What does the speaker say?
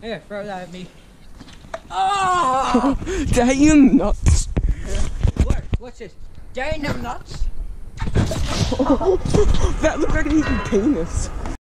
Here, throw that at me. Ah! Oh! Damn nuts. What? What's this? Damn nuts. That looked like an eating penis.